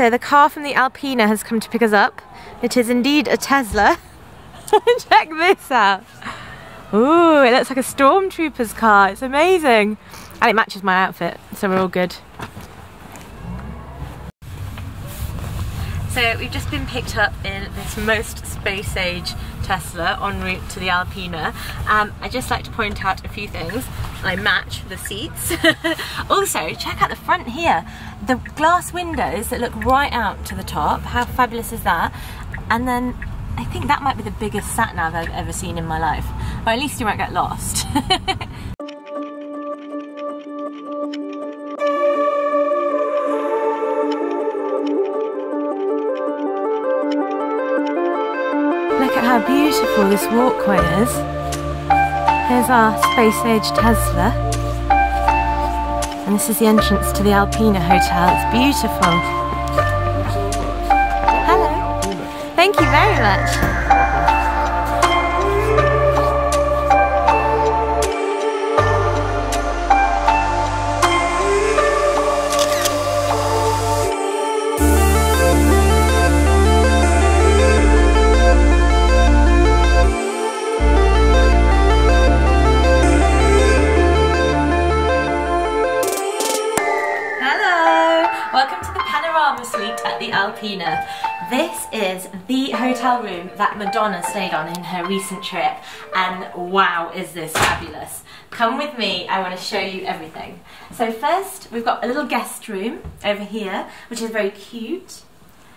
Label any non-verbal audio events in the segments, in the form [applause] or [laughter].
So the car from the Alpina has come to pick us up. It is indeed a Tesla. [laughs] Check this out. Ooh, it looks like a stormtrooper's car. It's amazing. And it matches my outfit, so we're all good. So we've just been picked up in this most space age Tesla en route to the Alpina. Um, I'd just like to point out a few things. I match the seats. [laughs] also, check out the front here. The glass windows that look right out to the top. How fabulous is that? And then I think that might be the biggest sat nav I've ever seen in my life. Or at least you won't get lost. [laughs] how beautiful this walkway is. Here's our space age Tesla. And this is the entrance to the Alpina Hotel. It's beautiful. Hello. Thank you very much. The hotel room that Madonna stayed on in her recent trip and wow is this fabulous. Come with me, I want to show you everything. So first we've got a little guest room over here which is very cute.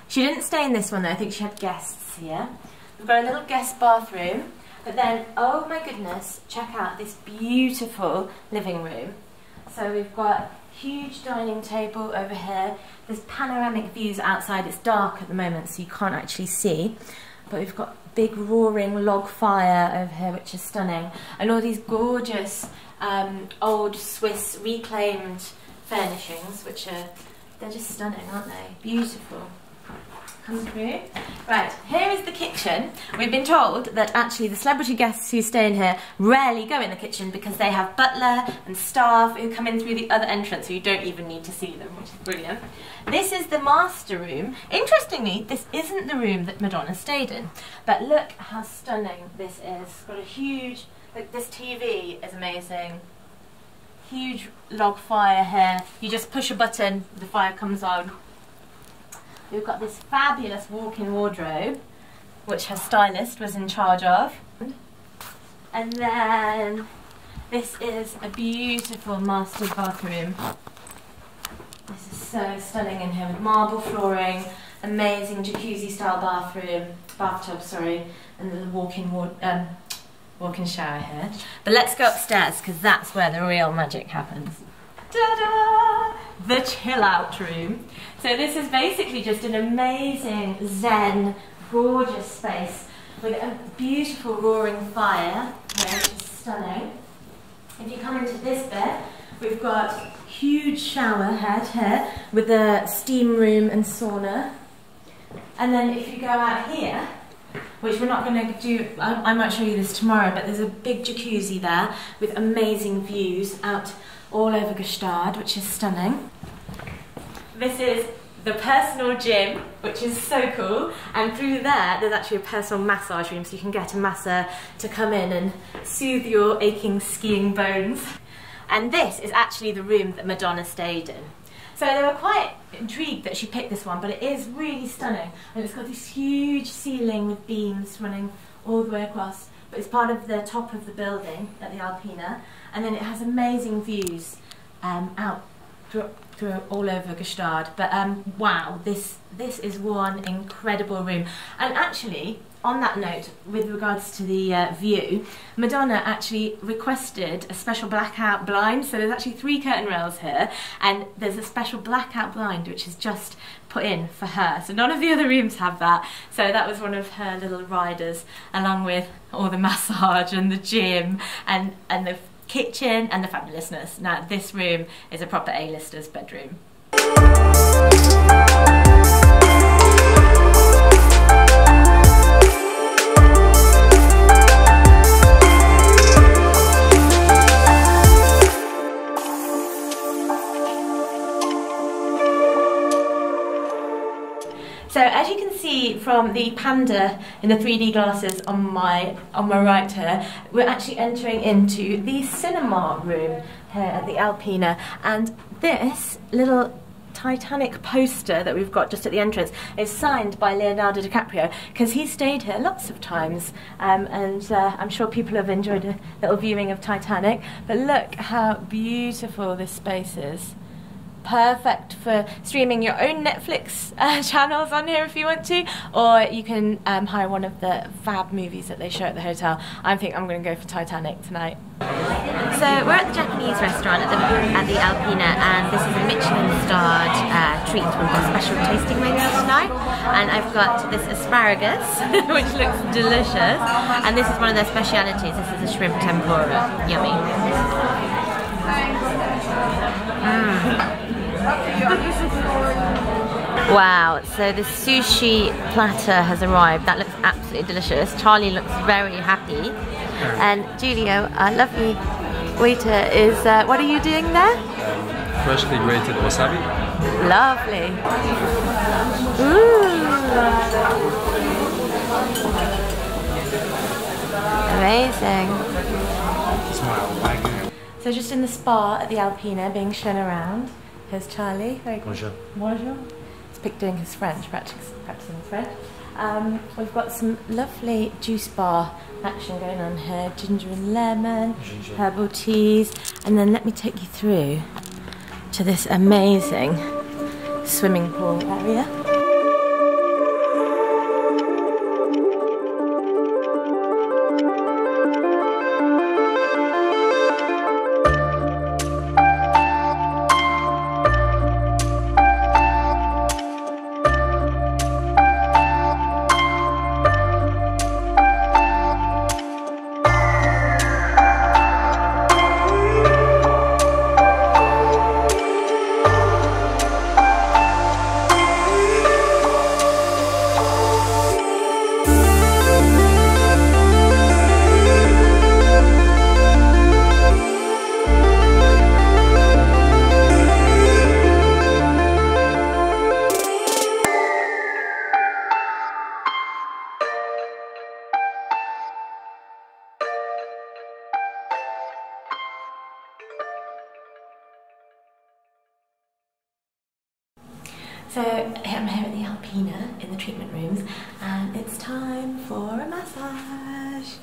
She didn't stay in this one though, I think she had guests here. We've got a little guest bathroom but then, oh my goodness, check out this beautiful living room. So we've got huge dining table over here. There's panoramic views outside. It's dark at the moment, so you can't actually see. But we've got big roaring log fire over here, which is stunning. And all these gorgeous um, old Swiss reclaimed furnishings, which are, they're just stunning, aren't they? Beautiful through. Right, here is the kitchen. We've been told that actually the celebrity guests who stay in here rarely go in the kitchen because they have butler and staff who come in through the other entrance so you don't even need to see them, which is brilliant. This is the master room. Interestingly, this isn't the room that Madonna stayed in, but look how stunning this is. It's got a huge, look, this TV is amazing. Huge log fire here. You just push a button, the fire comes on. We've got this fabulous walk-in wardrobe, which her stylist was in charge of. And then this is a beautiful master bathroom. This is so stunning in here with marble flooring, amazing jacuzzi-style bathroom, bathtub, sorry, and the walk-in um, walk-in shower here. But let's go upstairs because that's where the real magic happens. Ta-da! The chill out room. So this is basically just an amazing zen, gorgeous space with a beautiful roaring fire, which is stunning. If you come into this bit, we've got huge shower head here with a steam room and sauna. And then if you go out here, which we're not going to do, I, I might show you this tomorrow, but there's a big jacuzzi there with amazing views out all over Gstaad, which is stunning. This is the personal gym, which is so cool. And through there, there's actually a personal massage room, so you can get a masseur to come in and soothe your aching skiing bones. And this is actually the room that Madonna stayed in. So they were quite intrigued that she picked this one, but it is really stunning. And it's got this huge ceiling with beams running all the way across. But it's part of the top of the building at the Alpina. And then it has amazing views um, out through, all over Gstaad. But um, wow, this this is one incredible room. And actually, on that note, with regards to the uh, view, Madonna actually requested a special blackout blind. So there's actually three curtain rails here, and there's a special blackout blind which is just put in for her. So none of the other rooms have that. So that was one of her little riders, along with all the massage and the gym and and the kitchen and the fabulousness. Now this room is a proper A-lister's bedroom. From the panda in the 3D glasses on my on my right here, we're actually entering into the cinema room here at the Alpina, and this little Titanic poster that we've got just at the entrance is signed by Leonardo DiCaprio because he stayed here lots of times. Um, and uh, I'm sure people have enjoyed a little viewing of Titanic. But look how beautiful this space is perfect for streaming your own Netflix uh, [laughs] channels on here if you want to, or you can um, hire one of the fab movies that they show at the hotel. I think I'm going to go for Titanic tonight. So we're at the Japanese restaurant at the, at the Alpina and this is a Michelin starred uh, treat. We've got a special tasting menu tonight and I've got this asparagus [laughs] which looks delicious and this is one of their specialities. This is a shrimp tempura. Yummy. Mm. Wow, so the sushi platter has arrived. That looks absolutely delicious. Charlie looks very happy. And Julio, our lovely waiter, is, uh, what are you doing there? Um, freshly grated wasabi. Lovely. Ooh. Amazing. So just in the spa at the Alpina being shown around. Here's Charlie. Very good. Bonjour. Bonjour. He's picked doing his French, practicing, practicing French. Um, we've got some lovely juice bar action going on here. Ginger and lemon, Ginger. herbal teas. And then let me take you through to this amazing swimming pool area. It's time for a massage.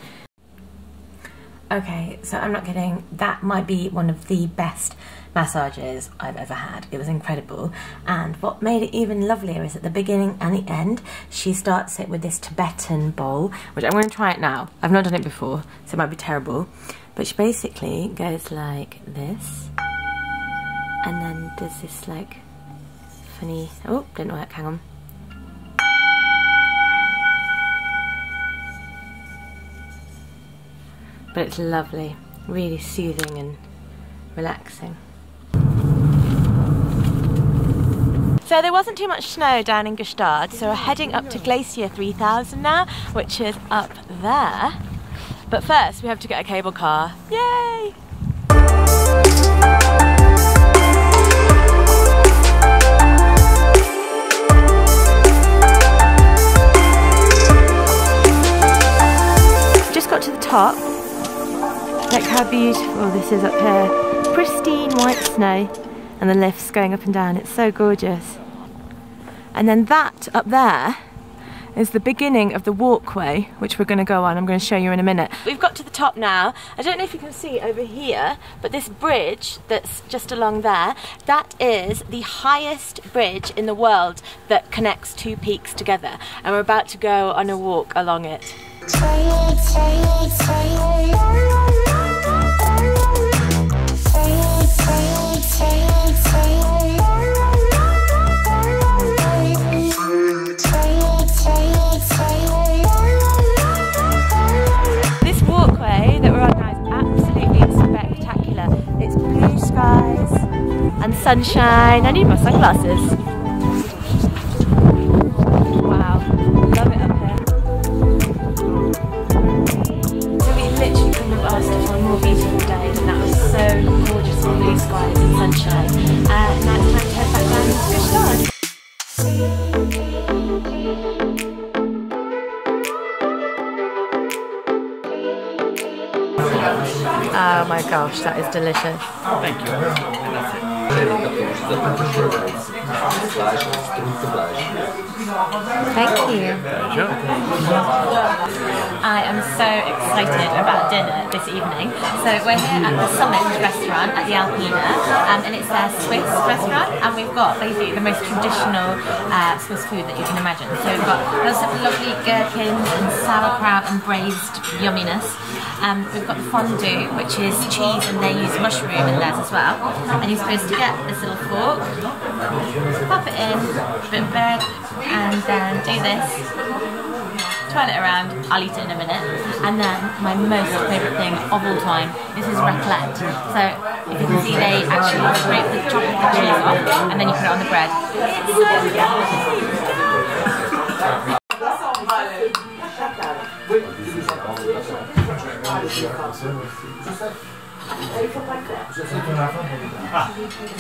Okay, so I'm not kidding, that might be one of the best massages I've ever had. It was incredible. And what made it even lovelier is at the beginning and the end, she starts it with this Tibetan bowl, which I'm going to try it now. I've not done it before, so it might be terrible. But she basically goes like this, and then does this like funny. Oh, didn't work, hang on. But it's lovely, really soothing and relaxing. So there wasn't too much snow down in Gstaad, so we're heading up to Glacier 3000 now, which is up there. But first we have to get a cable car. Yay! Just got to the top. Look how beautiful this is up here. Pristine white snow and the lifts going up and down. It's so gorgeous. And then that up there is the beginning of the walkway which we're going to go on. I'm going to show you in a minute. We've got to the top now. I don't know if you can see over here, but this bridge that's just along there, that is the highest bridge in the world that connects two peaks together. And we're about to go on a walk along it. sunshine. I need my sunglasses. Wow, love it up here. So we literally couldn't have asked for a more beautiful day and that was so gorgeous blue skies and sunshine. And. Oh my gosh, that is delicious. Thank you. Ferreta Pontes da Ponte Jornais, Laje, Estrutura Laje. Thank you. I am so excited about dinner this evening. So we're here at the Summit restaurant at the Alpina, um, and it's their Swiss restaurant, and we've got basically the most traditional uh, Swiss food that you can imagine. So we've got lots of lovely gherkins and sauerkraut and braised yumminess. Um, we've got fondue, which is cheese, and they use mushroom in theirs as well. And you're supposed to get this little fork, pop it in, a bit of bread, and then do this twirl it around, I'll eat it in a minute. And then my most favourite thing of all time, this is raclette. So if you can see they actually scrape the of the cheese off and then you put it on the bread. It's so!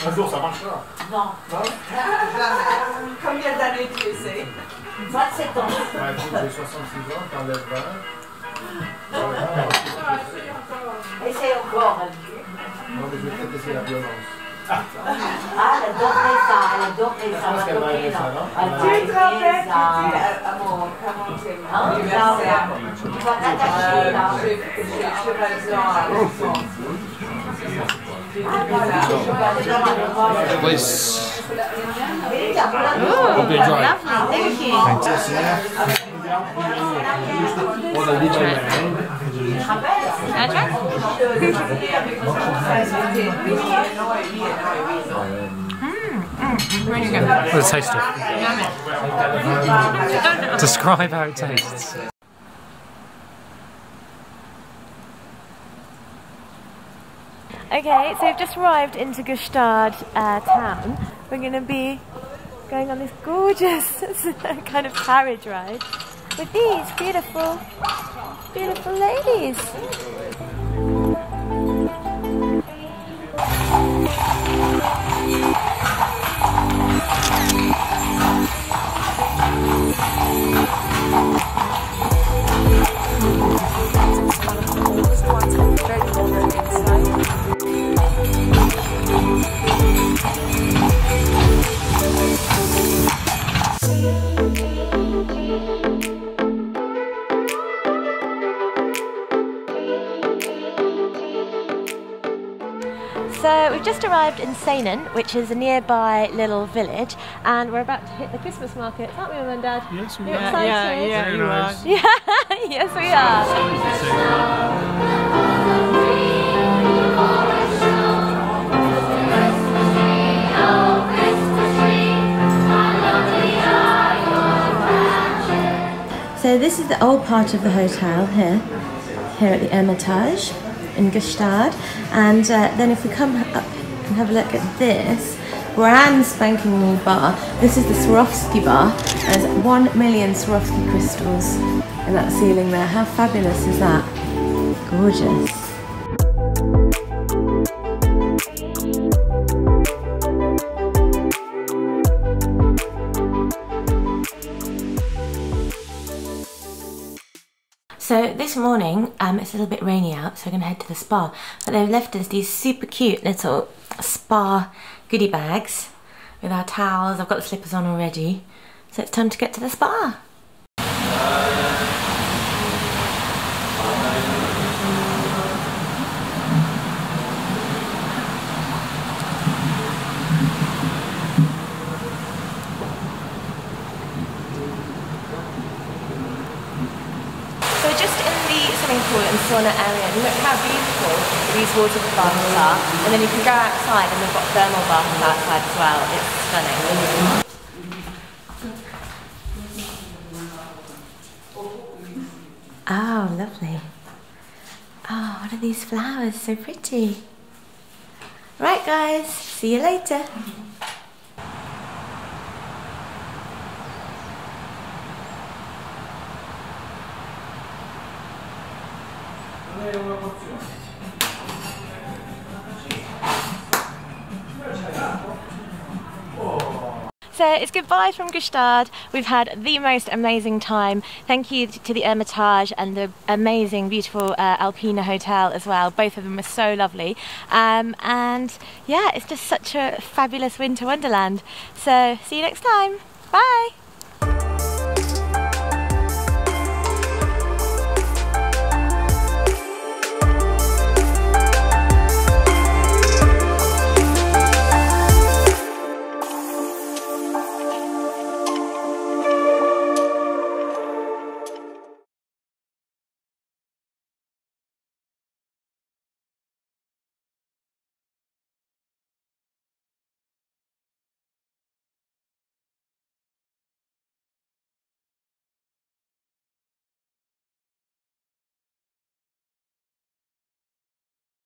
Un jour, ça marchera. Combien d'années tu essaies 27 ans. Ouais, j'ai 66 ans, t'enlèves 20. Essaye encore. Non, mais je vais peut-être essayer la violence. على الدقيقة على الدقيقة ما تقولينا Please. Hope you enjoy. Thanks. Well, the DJ man. Does it taste? Describe how it tastes. Okay, so we've just arrived into Gstaad uh, town. We're going to be going on this gorgeous [laughs] kind of carriage ride with these beautiful, beautiful ladies. So we've just arrived in Saanen, which is a nearby little village, and we're about to hit the Christmas market, aren't we, Mum and Dad? Yes, we You're are. excited? Yeah, yeah, Very you nice. are. Yeah, [laughs] yes we are. So this is the old part of the hotel here, here at the Ermitage in Gstaad. And uh, then if we come up and have a look at this brand spanking new bar, this is the Swarovski bar. There's one million Swarovski crystals in that ceiling there. How fabulous is that? Gorgeous. So this morning, um, it's a little bit rainy out, so we're going to head to the spa. But they've left us these super cute little spa goodie bags with our towels. I've got the slippers on already. So it's time to get to the spa. So we're just in the swimming pool and sauna area and look how beautiful these water baths are. And then you can go outside and they've got thermal baths outside as well. It's stunning. Oh, lovely. Oh, what are these flowers? So pretty. Right, guys. See you later. So it's goodbye from Gstaad. We've had the most amazing time. Thank you to the Ermitage and the amazing, beautiful uh, Alpina Hotel as well. Both of them were so lovely. Um, and yeah, it's just such a fabulous winter wonderland. So see you next time. Bye.